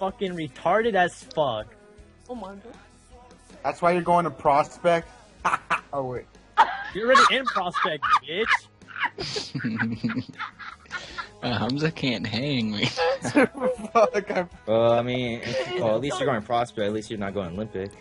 fucking retarded as fuck. Oh my god. That's why you're going to Prospect. oh wait. You're already in prospect, bitch. Uh, Hamza can't hang me. Fuck, I'm Well, I mean, well, at least you're going prospect. At least you're not going Olympic.